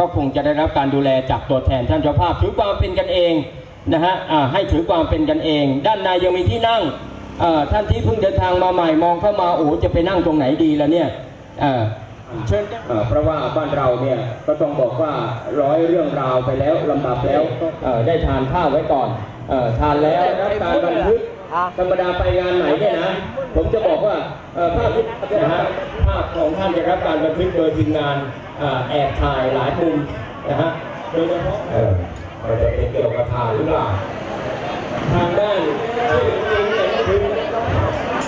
ก็คงจะได้รับการดูแลจากตัวแทนท่านเจ้าภาพถือความเป็นกันเองนะฮะอ่าให้ถือความเป็นกันเอง ด้านในยังมีที่นั่งอ่าท่านที่เพิ่งเดินทางมาใหม่มองเข้ามาโอ้โหจะไปนั่งตรงไหนดีล่ะเนี่ยอ่าเชิญเอ่อเพราะว่าบ้านเราเนี่ยก็ต้องบอกว่าร้อยเรื่องราวไปแล้วลำดับแล้วเอ่อได้ทานข้าวไว้ก่อนเอ่อทานแล้วรับการบันทึก ธรรมดาไปงานไหนเนี่ยนะ ผมจะบอกว่าเอ่อภาพที่นะฮะภาพของท่านจะรับการบันทึกโดยทีมงานอ่าแอบถ่ายหลายมุมนะฮะ โดยเฉพาะเออมันจะเป็นเกี่ยวกับทานหรือเปล่า ทางด้านที่เป็นแต่ละพื้น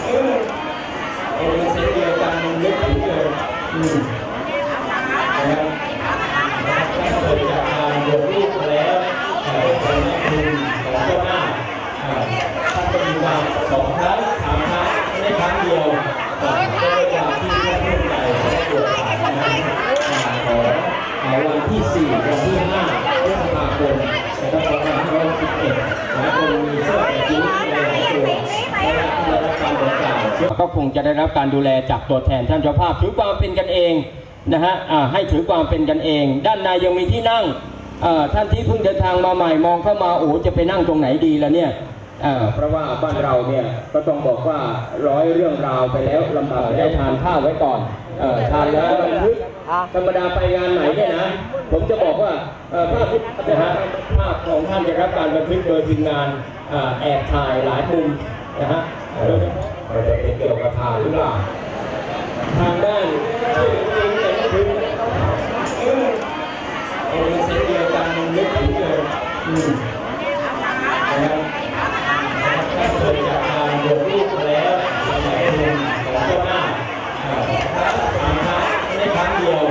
เออเออเส้นเดียวกันนึกถึงเลยอืมนะครับถ้าเกิดจากการยกรูปมาแล้วเอ่อเป็นนักบุญของเจ้าหน้าเอ่อถ้าเป็นการสองครั้งสามครั้งไม่ได้ครั้งเดียวเอ่อก็เป็นการที่ท่านร่วมใจและตรวจสอบนะครับเอ่อของเอ่อวัน ที่สี่วันที่ห้าพฤษภาคมนะครับสองพันห้าร้อยสิบเอ็ดนะคงมีเสื้อแขนยิ้มในหลายตัวและที่ได้รับการบริการก็คงจะได้รับการดูแลจากตัวแทนท่านเจ้าภาพถือความเป็นกันเองนะฮะให้ถือความเป็นกันเอง ด้านในยังมีที่นั่งท่านที่เพิ่งเดินทางมาใหม่มองเข้ามาโอ้จะไปนั่งตรงไหนดีแล่ะเนี่ยเพราะว่าบ้านเราเนี่ยก็ต้องบอกว่าร้อยเรื่องราวไปแล้วลำดับได้ทานข้าวไว้ก่อน เอ่อทานแล้วบันทึกธรรมดาไปงานไหนเนี่ยนะ ผมจะบอกว่าเอ่อภาพที่นะฮะภาพของท่านจะรับการบันทึกโดยทีมงานอ่าแอบถ่ายหลายมุมนะฮะโดยเฉพาะมันจะเป็นเกี่ยวกับทานหรือเปล่าทางด้านที่เป็นแต่ละพื้นเออเออเส้นเดียวกันนึกถึงเลยอืมนะครับถ้าเกิดจากการยกรูปมาแล้วในมุมของเจ้าหน้าเอ่อสามครั้งไม่ได้ครั้งเดียว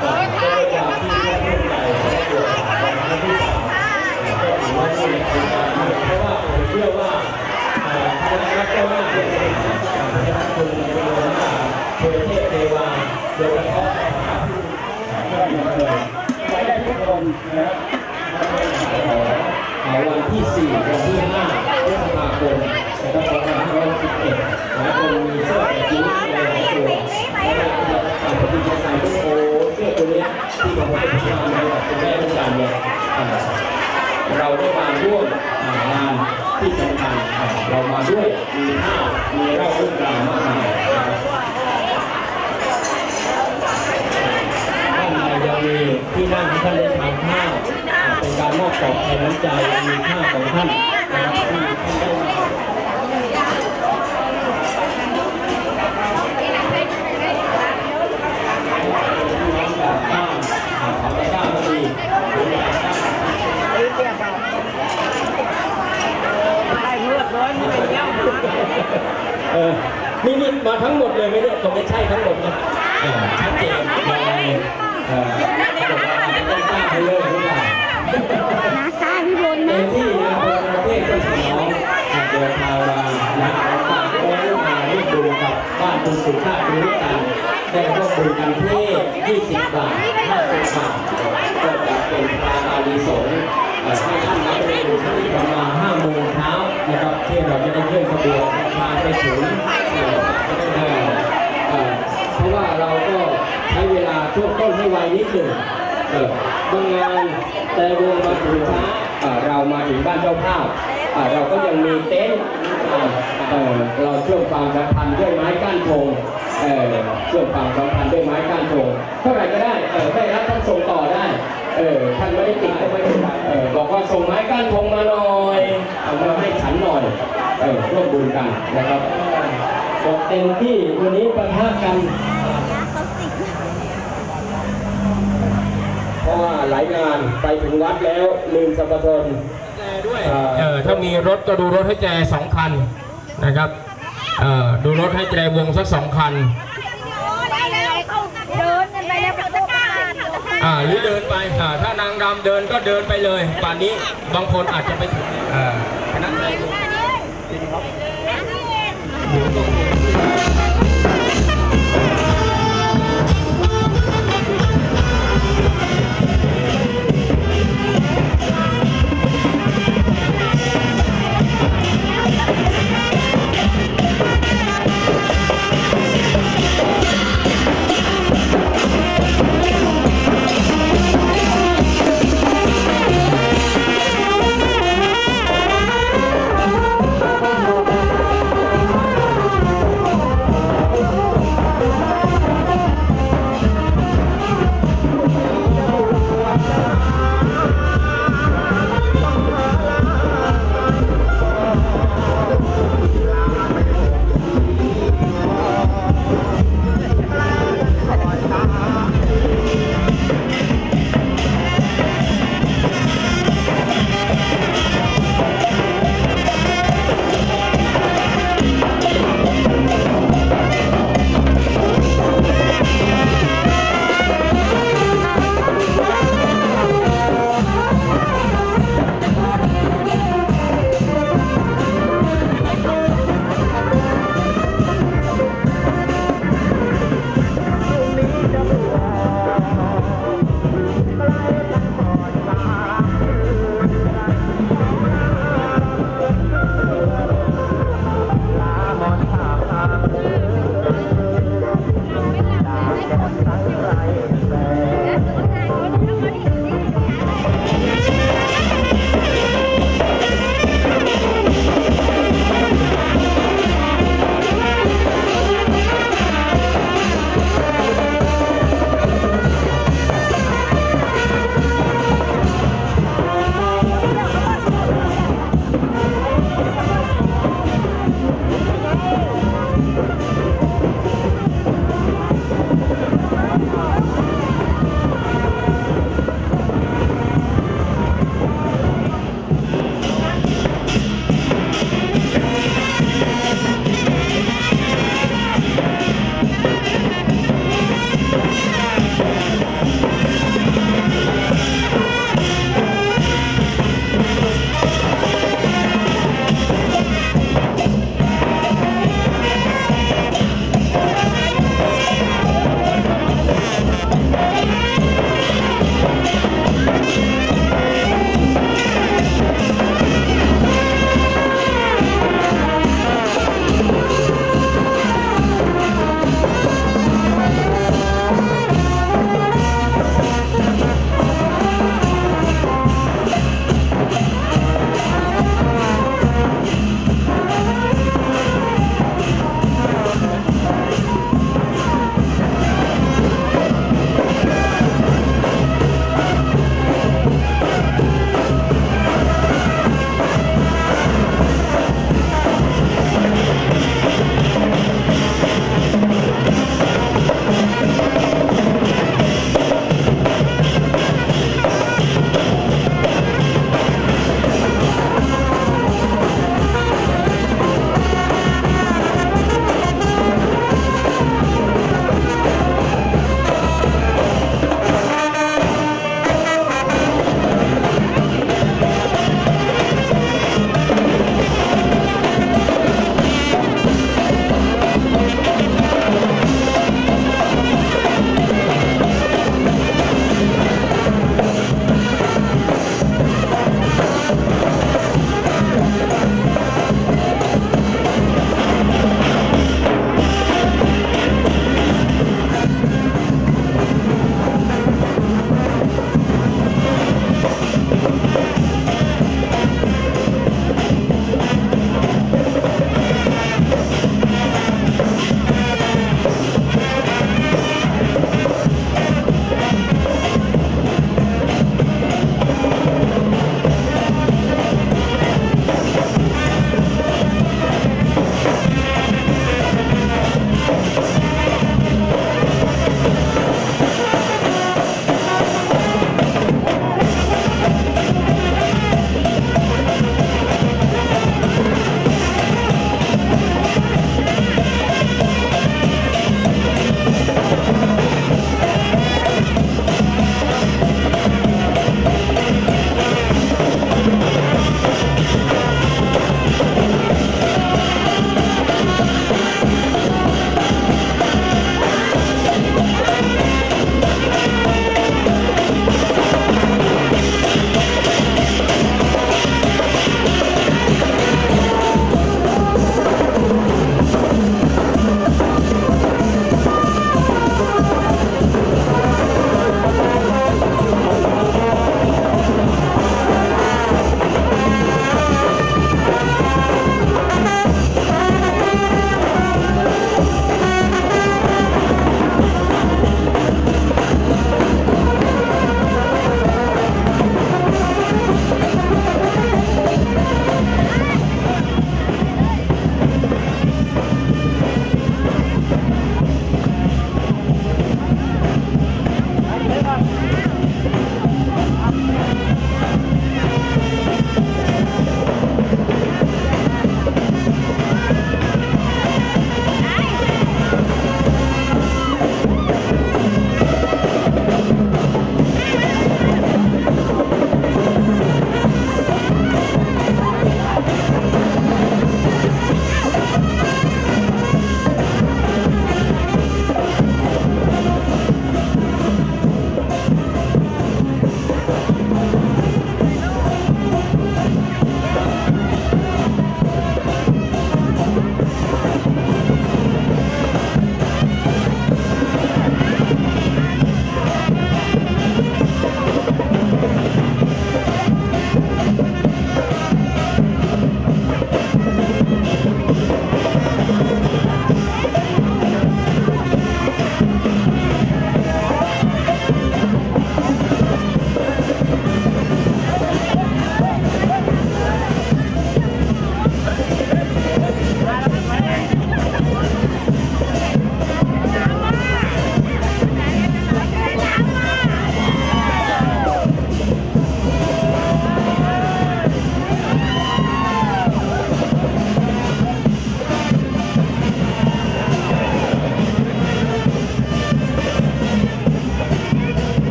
เอ่อก็เป็นการที่ท่านร่วมใจและตรวจสอบของครั้งที่สามก็ถือว่านี่เป็นการเพราะว่าผมเชื่อว่าเอ่อ คณะเจ้าหน้าที่เป็นการพัฒนาคุณเรื่องของเทวเทพเทวาโดยเฉพาะท่านผู้เลยไปได้ทุกคนนะครับเอ่อวันที่ 4 วันที่5พฤษภาคมนะครับ2511นะคงมีเสื้อแขนยิ้มในหลายตัวและที่เราใส่จะใส่ลูกโอเสื้อตัวนี้ที่ผมให้ผมมาในแบบคุณแม่ต้องการเนี่ยเราได้มาร่วมงาน ที่สำคัญเรามาด้วยมีข้าวมีเหล้าเรื่องราวมากมายนะครับด้านในยังมีที่นั่งที่ท่านได้ทานข้าวเป็นการมอบตอบแทนน้ำใจมีข้าวของท่านนะครับที่ท่านได้ที่น้องจากบ้านอ่าเขาได้บ้านก็ดีหรือจากบ้าน ได้ เอดร้อนไม่เป็นยังเออนี่นี่มาทั้งหมดเลยไหมเนี่ยคงไม่ใช่ทั้งหมดนะเออชัดเจนยังไงเออเขาบออาจจะต้องจ้างให้เลิกหรือเปล่านาตาพี่บนเต็นะมที่นะคนประเทศก็ฉลองเดินทางมานะฝากโอ้ลูกมาลูกดูกับบ้านคุณสุชาติรู้กันได้ร่วมบุญกันที่20บาท50บาทก็จะเป็นปลาอาลีสงฆ์เอ่อให้ท่านนักเรียนดูที่ประมาณ5โมงเช้า นะครับที่เราจะได้เคลื่อนขบวนมาไปถึงเอ่อเอ่อเพราะว่าเราก็ใช้เวลาช่วงต้นให้ไวนิดหนึ่งเออบางงานแต่วงมาถึงช้าเรามาถึงบ้านเจ้าภาพเอ่อเราก็ยังมีเต็นท์เอ่อเอ่อเราเชื่อมความสัมพันธ์ด้วยไม้ก้านธง เออเชื่อมความสัมพันธ์ด้วยไม้ก้านธงเท่าไหร่ก็ได้เออได้รับท่านส่งต่อได้เออท่านไม่ได้ติดก็ไม่เป็นไรเออบอกว่าส่งไม้ก้านธงมาหน่อยเอามาให้ฉันหน่อยเออร่วมบุญกันนะครับบอกเต็มที่วันนี้ประทะกันเพราะว่าหลายงานไปถึงวัดแล้วลืมสัมปทนด้วยเออถ้ามีรถก็ดูรถให้แจสองคันนะครับ เออดูรถให้แจวงสักสองคันเดินกันไปแล้วเขาจะกล้าอ่าหรือเดินไปอ่าถ้านางรำเดินก็เดินไปเลยป่านนี้บางคนอาจจะไปถึงอ่าคณะแตวง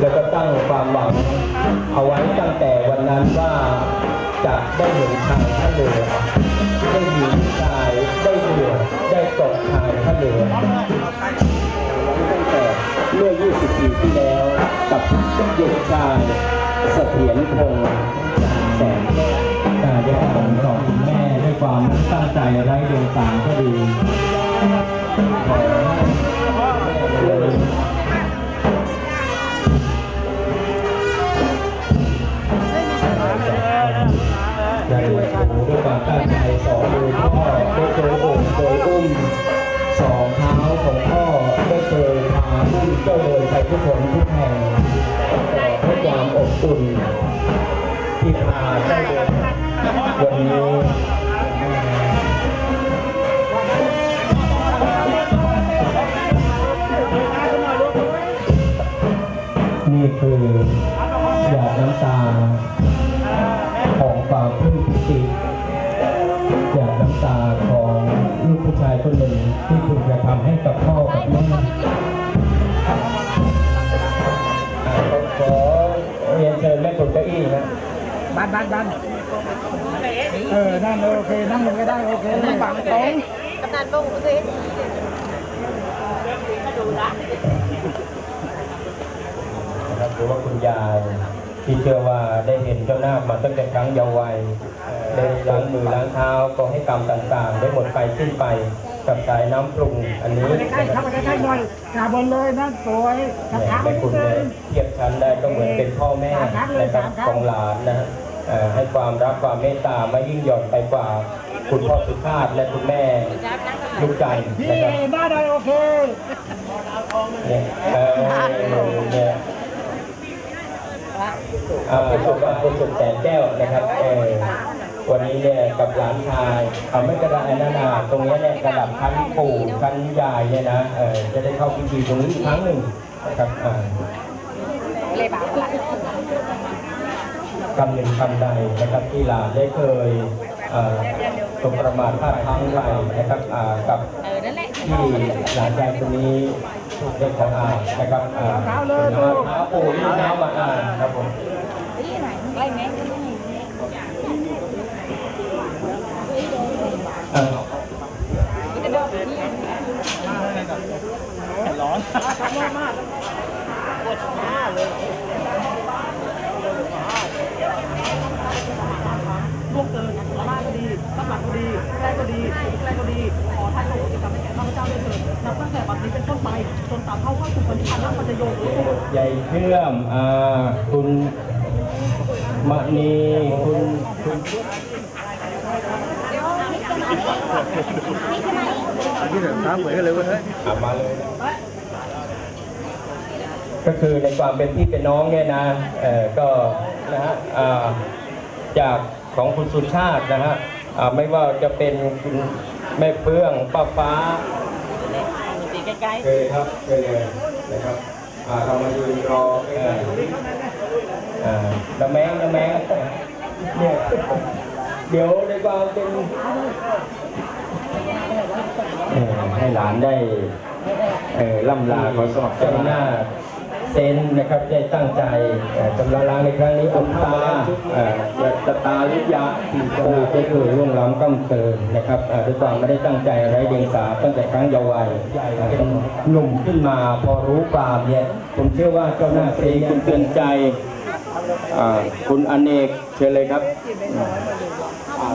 แล้วก็ตั้งความหวังเอาไว้ตั้งแต่วันนั้นว่าจะได้เห็นชายท่าเรือได้มีลูกชายได้เรือได้ตกชายท่าเรือตั้งแต่เมื่อ 20 ปีที่แล้ว กับเด็กชายเสถียรพงษ์แสนการได้ทำของคุณแม่ด้วยความตั้งใจไร้เดียงสาก็ดีขอ มือพ่อได้เคยโอบเคยอุ้มสองเท้าของพ่อได้เคยพาอุ้มเจ้าเลยไปทุกคนทุกแห่งแต่ให้ความอบอุ่นที่พาเจ้าเลยวันนี้นี่คือหยาดน้ำตาของความปลื้มปิติ หยาดน้ำตาของลูกผู้ชายคนหนึ่งที่คุณจะทำให้กับพ่อกับแม่อ่าขอเรียนเชิญแม่คนเก้าอี้นะบันบันบันเออ นั่นโอเค นั่งลงก็ได้ โอเคฝังตรงกำนันบงสินะครับหรือว่าคุณยาย ที่เชื่อว่าได้เห็นเจ้านาคมาตั้งแต่ครั้งเยาว์วัยได้ล้างมือล้างเท้าก็ให้กรรมต่างๆ ได้หมดไปสิ้นไปกับสายน้ำปรุงอันนี้ใกล้ๆเข้ามาใกล้ๆหน่อยกราบบนเลยนั่นสวยแหม่ช้าๆไปแม่นิคุดณนึเนี่ยงเทียบชั้นได้ก็เหมือนเป็นพ่อแม่สามครั้งเลยนะครับสามครั้งของหลานนะฮะเอ่อให้ความรักความเมตตาไม่ยิ่งหย่อนไปกว่าคุณพ่อสุชาติและคุณแม่ลูกใจนพี่นะครับหน้าได้โอเคเนี่ย เออเนี่ยอ่าคุณสุขคุณสุขแสนแก้วนะครับเออวันนี้เนี่ยกับหลานชายเอาไม่กระดาษนานาตรงเนี้ยเนี่ยระดับชั้นปู่ชั้นยายเนี่ยนะเออจะได้เข้าพิธีตรงนี้อีกครั้งหนึ่งนะครับอ่าเลยบาปละคำหนึ่งคำใดนะครับที่หลานได้เคยเอ่อสมประมาทพลาดพลั้งไปนะครับอ่ากับเออนั่นแหละที่หลานชายคนนี้ ถูกเด็กของอ่านนะครับอ่าเท้าเลยเท้าเท้าปู่ยื่นเท้ามาอ่านครับผมไล่ไหมอ่าร้อนลูกเตือนบ้านก็ดีข้างหลังก็ดีใกล้ก็ดีใกล้ก็ดี ขอท่านโปรดจะทำให้แก่ข้าพเจ้าด้วยเถิดนับตั้งแต่บัด นี้เป็นต้นไปจนตราบเท่าเข้าสู่ปัญญาและปัญญโยคใหญ่เชื่อมอ่าคุณมณีคุณคุณที่เดินทางเหมือนกันเลยเว้ยอะมาเลยก็คือในความเป็นพี่เป็นน้องเนี่ยนะเออก็นะฮะอ่าจากของคุณสุชาตินะฮะอ่าไม่ว่าจะเป็นคุณแม่เฟื่องป้าฟ้า ใกล้เคยครับเคยเลยนะครับอ่าเรามายืนรอเอออ่าน้ำแมงน้ำแมงเนี่ยเดี๋ยวในความเป็นเออให้หลานได้เออล่ำลาขอสอบเจ้าหน้า เซนนะครับได้ตั้งใจเอ่อชำระล้างในครั้งนี้คุณตาตาตาลิยะที่เจ้าหน้าได้เคยร่วงล้ำก้ำเกินนะครับด้วยความไม่ได้ตั้งใจไร้เดียงสาตั้งแต่ครั้งเยาว์วัยเป็นหนุ่มขึ้นมาพอรู้ความเนี่ยผมเชื่อว่าเจ้าหน้าที่คุณเตือนใจคุณอเนกเชิญเลยครับ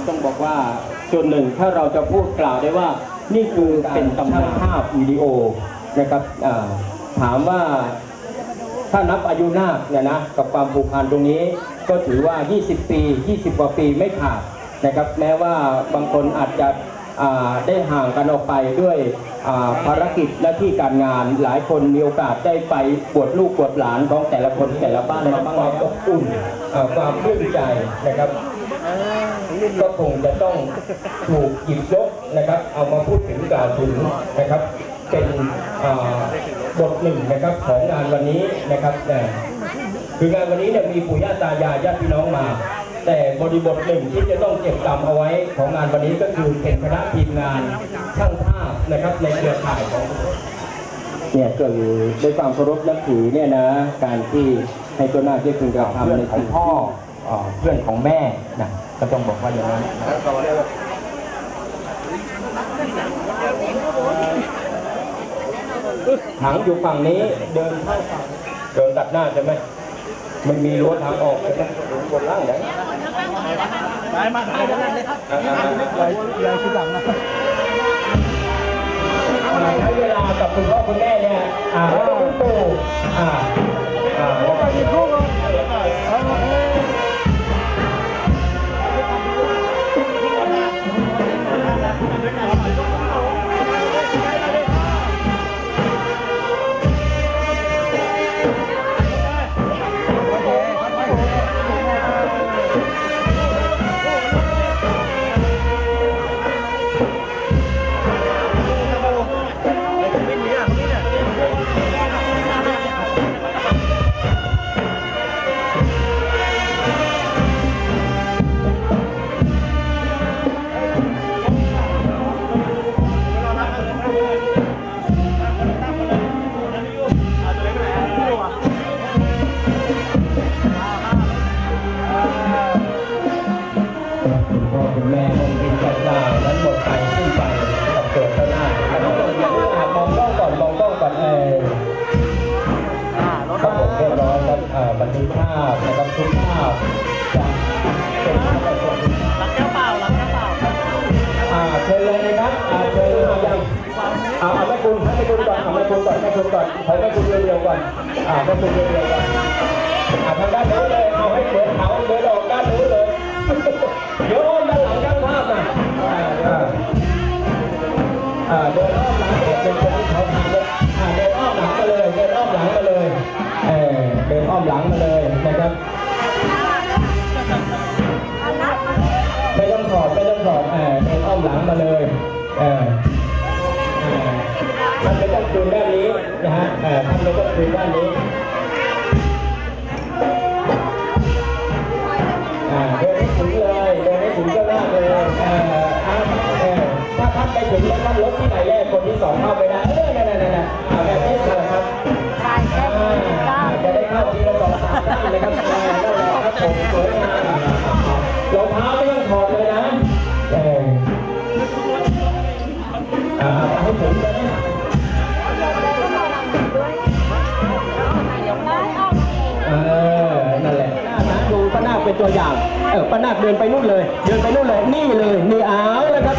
ต้องบอกว่าส่วนหนึ่งถ้าเราจะพูดกล่าวได้ว่า นี่คือเป็นตำนานภาพวิดีโอนะครับถามว่า ถ้านับอายุนาคเนี่ยนะกับความผูกพันตรงนี้ก็ถือว่า 20 ปี 20 กว่าปีไม่ขาดนะครับแม้ว่าบางคนอาจจะได้ห่างกันออกไปด้วยภารกิจและที่การงานหลายคนมีโอกาสได้ไปบวชลูกบวชหลานของแต่ละคนแต่ละบ้านมาความอบอุ่นอ่าความปลื้มใจนะครับก็คงจะต้องถูกหยิบยกนะครับ เอามาพูดถึงกล่าวถึงนะครับ เป็นอ่า บทหนึ่งนะครับของงานวันนี้นะครับนะคืองานวันนี้เนี่ยมีปู่ย่าตายายญาติพี่น้องมา แต่บริบทหนึ่งที่จะต้องเก็บจำเอาไว้ของงานวันนี้ก็คือเป็นคณะทีมงานช่างภาพนะครับในเครือข่ายของเนี่ยก็คือด้วยความเคารพนับถือเนี่ยนะการที่ให้ตัวหน้าที่พึงกระทำในของพ่ออ่าเพื่อนของแม่นะก็ต้องบอกว่าอย่างนั้น ถังอยู่ฝั่งนี้เดินเข้าฝั่งเดินตัดหน้าใช่ไหมไม่มีรั้วทางออกใช่ไหมบนล่างไหนไปมาไปเลยครับยายชื่อหลังนะใช้เวลากับคุณพ่อคุณแม่เนี่ยอ่าแล้วก็คุณปู่อ่าอ่าแล้วก็มีลูกคุ คุณก่อนแม่คุณก่อนขอแม่คุณเร็วๆก่อน อ่าแม่คุณเร็วๆก่อนอ่าทางด้านโน้นเลยเอาให้เดินเขาเดินออกด้านโน้นเลยเดี๋ยวอ้อมด้านหลังช่างภาพนะอ่าอ่าอ่าเดินอ้อมหลังเด็กเป็นคนที่เขาทำเลยอ่าเดินอ้อมหลังมาเลยเดินอ้อมหลังมาเลยเออเดินอ้อมหลังมาเลยนะครับไม่ต้องถอดไม่ต้องถอดเออเดินอ้อมหลังมาเลย ท่านไม่ต้องคืนด้านนี้นะฮะท่านไม่ต้องคืนด้านนี้อ่าเดินให้ถึงเลยเดินให้ถึงเจ้าหน้าเลยเอออะเออถ้าท่านไปถึงแล้วท่านรถที่ไหนแรกคนที่สองเข้าไปได้เออนั่นนั่นนั่นแบบนี้เลยครับอ่าจะได้เข้าทีละสองสามท่านเลยครับนั่นแหละครับผมสวยงามรองเท้าไม่ต้องถอดเลยนะเอออ่าให้ ตัวอย่าง เออป้านาคเดินไปนู่นเลย เดินไปนู่นเลย นี่เลยนี่เอาแล้วครับ